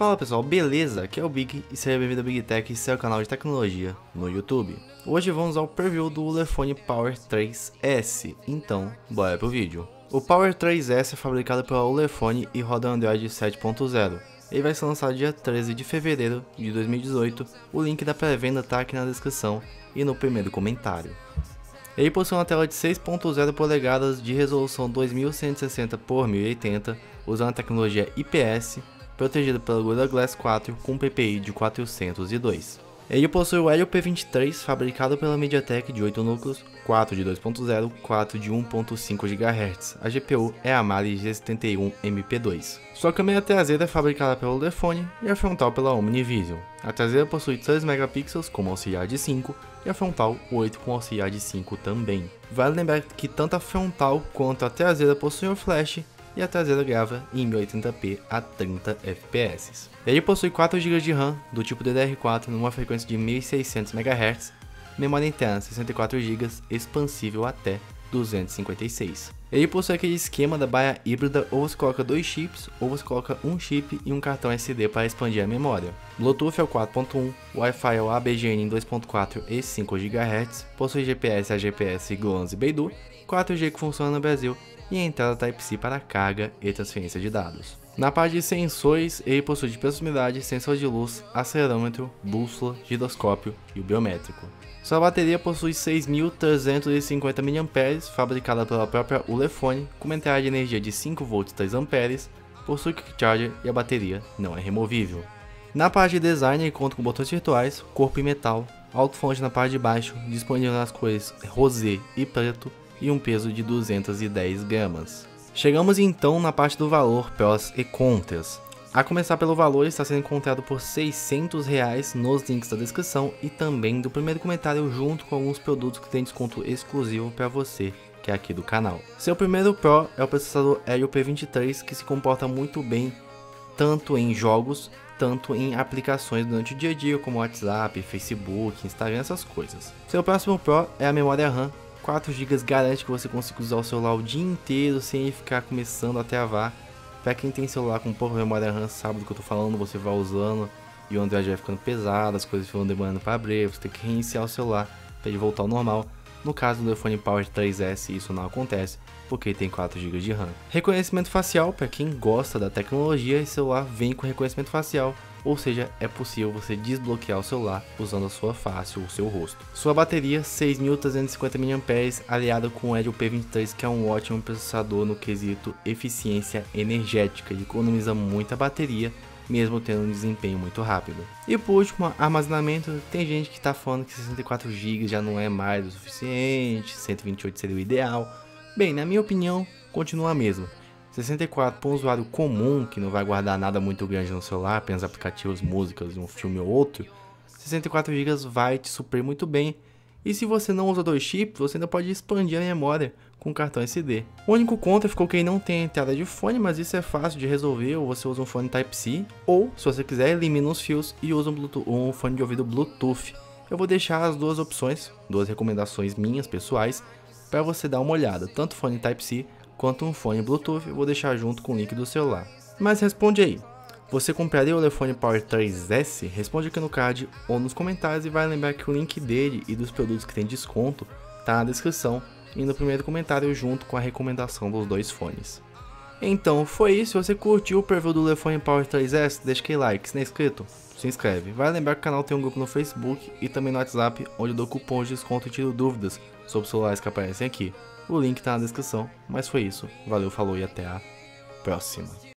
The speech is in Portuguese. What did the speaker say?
Fala pessoal, beleza? Aqui é o Big e seja bem-vindo ao Big Tech, seu canal de tecnologia no YouTube. Hoje vamos ao preview do Ulefone Power 3S, então bora pro vídeo. O Power 3S é fabricado pela Ulefone e roda Android 7.0. Ele vai ser lançado dia 13 de fevereiro de 2018, o link da pré-venda tá aqui na descrição e no primeiro comentário. Ele possui uma tela de 6.0 polegadas de resolução 2160 x 1080, usando a tecnologia IPS, protegido pela Gorilla Glass 4 com PPI de 402. Ele possui o Helio P23, fabricado pela MediaTek de 8 núcleos, 4 de 2.0, 4 de 1.5 GHz. A GPU é a Mali G71 MP2. Sua câmera traseira é fabricada pela Ulefone e a frontal pela OmniVision. A traseira possui 3 megapixels com auxiliar de 5 e a frontal 8 com auxiliar de 5 também. Vale lembrar que tanto a frontal quanto a traseira possuem o flash e a traseira grava em 1080p a 30 fps. Ele possui 4 GB de RAM do tipo DDR4 numa frequência de 1600 MHz, memória interna 64 GB, expansível até 256. Ele possui aquele esquema da baia híbrida, ou você coloca dois chips, ou você coloca um chip e um cartão SD para expandir a memória. Bluetooth é o 4.1, Wi-Fi é o ABGN em 2.4 e 5 GHz, possui GPS, AGPS, GLONASS e Beidou, 4G que funciona no Brasil e a entrada Type-C para carga e transferência de dados. Na parte de sensores, ele possui de proximidade, sensor de luz, acelerômetro, bússola, giroscópio e o biométrico. Sua bateria possui 6.350 mAh, fabricada pela própria Ulefone, com uma entrada de energia de 5V 3A, possui quick charger e a bateria não é removível. Na parte de design, ele conta com botões virtuais, corpo em metal, alto-fonte na parte de baixo, disponível nas cores rosé e preto, e um peso de 210 gramas. Chegamos então na parte do valor, prós e contras. A começar pelo valor, está sendo encontrado por 600 reais nos links da descrição e também do primeiro comentário junto com alguns produtos que tem desconto exclusivo para você que é aqui do canal. Seu primeiro Pro é o processador Helio P23 que se comporta muito bem tanto em jogos, tanto em aplicações durante o dia a dia como WhatsApp, Facebook, Instagram, essas coisas. Seu próximo Pro é a memória RAM 4 GB garante que você consiga usar o celular o dia inteiro sem ficar começando a travar. Para quem tem celular com pouca memória RAM, sabe do que eu tô falando, você vai usando e o Android vai ficando pesado, as coisas vão demorando para abrir, você tem que reiniciar o celular para ele voltar ao normal. No caso do iPhone Power 3S isso não acontece, porque tem 4 GB de RAM. Reconhecimento facial, para quem gosta da tecnologia, esse celular vem com reconhecimento facial, ou seja, é possível você desbloquear o celular usando a sua face ou o seu rosto. Sua bateria 6.350 mAh aliada com o Helio P23 que é um ótimo processador no quesito eficiência energética, ele economiza muita bateria mesmo tendo um desempenho muito rápido. E por último, armazenamento, tem gente que está falando que 64 GB já não é mais o suficiente, 128 seria o ideal. Bem, na minha opinião, continua a mesma. 64 para um usuário comum que não vai guardar nada muito grande no celular, apenas aplicativos, músicas, um filme ou outro, 64 GB vai te suprir muito bem. E se você não usa dois chips, você ainda pode expandir a memória com cartão SD. O único contra ficou que ele não tem entrada de fone, mas isso é fácil de resolver, ou você usa um fone Type-C, ou, se você quiser, elimina os fios e usa um, um fone de ouvido Bluetooth. Eu vou deixar as duas opções, duas recomendações minhas pessoais, para você dar uma olhada, tanto fone Type-C quanto um fone Bluetooth, eu vou deixar junto com o link do celular. Mas responde aí, você compraria o iPhone Power 3S? Responde aqui no card ou nos comentários e vai lembrar que o link dele e dos produtos que tem desconto tá na descrição e no primeiro comentário junto com a recomendação dos dois fones. Então foi isso, se você curtiu o preview do iPhone Power 3S, deixa aquele like, se não é inscrito, se inscreve. Vai lembrar que o canal tem um grupo no Facebook e também no WhatsApp, onde eu dou cupons de desconto e tiro dúvidas sobre os celulares que aparecem aqui. O link tá na descrição, mas foi isso, valeu, falou e até a próxima.